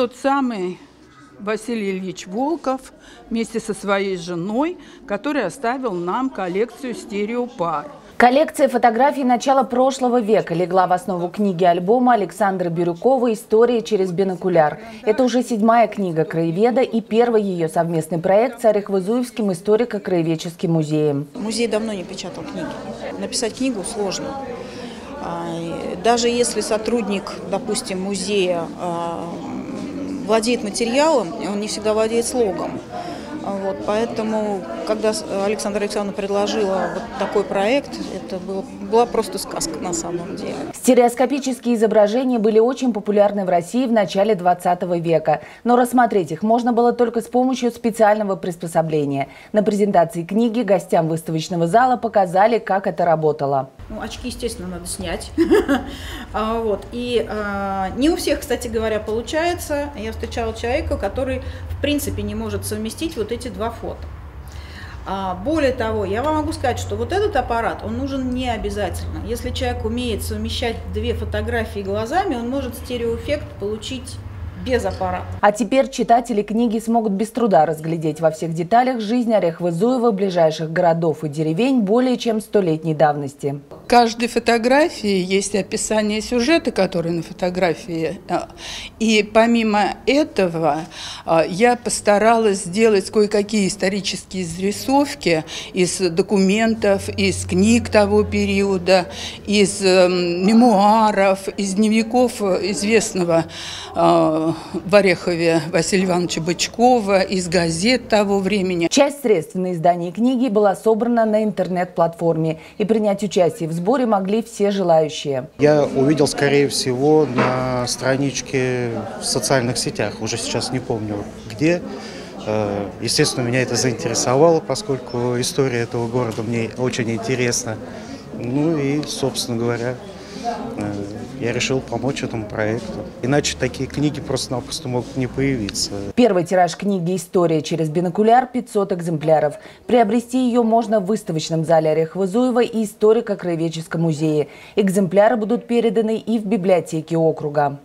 тот самый Василий Ильич Волков вместе со своей женой, который оставил нам коллекцию стереопар. Коллекция фотографий начала прошлого века легла в основу книги альбома Александра Бирюкова «История через бинокуляр». Это уже седьмая книга краеведа и первый ее совместный проект с Орехвызуевским историко-краеведческим музеем. Музей давно не печатал книги. Написать книгу сложно. А, даже если сотрудник, допустим, музея а, владеет материалом, он не всегда владеет слогом. Вот, поэтому, когда Александра Александровна предложила вот такой проект, это было, была просто сказка на самом деле. Стереоскопические изображения были очень популярны в России в начале 20 века, но рассмотреть их можно было только с помощью специального приспособления. На презентации книги гостям выставочного зала показали, как это работало. Ну, очки, естественно, надо снять. А, вот. И а, не у всех, кстати говоря, получается. Я встречала человека, который, в принципе, не может совместить вот эти два фото. А, более того, я вам могу сказать, что вот этот аппарат, он нужен не обязательно. Если человек умеет совмещать две фотографии глазами, он может стереоэффект получить без аппарата. А теперь читатели книги смогут без труда разглядеть во всех деталях жизнь Орехвы-Зуева, ближайших городов и деревень более чем столетней давности. Каждой фотографии есть описание сюжета, который на фотографии. И помимо этого а, я постаралась сделать кое-какие исторические зарисовки из документов, из книг того периода, из эм, мемуаров, из дневников известного а, в Орехове Василия Ивановича Бычкова, из газет того времени. Часть средств на издание книги была собрана на интернет-платформе, и принять участие в сборе могли все желающие. Я увидел, скорее всего, на страничке в социальных сетях, уже сейчас не помню где. Э, естественно, меня это заинтересовало, поскольку история этого города мне очень интересна. Ну и, собственно говоря, э, я решил помочь этому проекту. Иначе такие книги просто-напросто могут не появиться. Первый тираж книги «История через бинокуляр» 500 экземпляров. Приобрести ее можно в выставочном зале Орехово-Зуева и историко-краеведческом музее. Экземпляры будут переданы и в библиотеке округа.